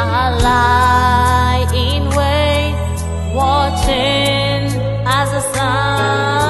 I lie in wait, watching as the sun.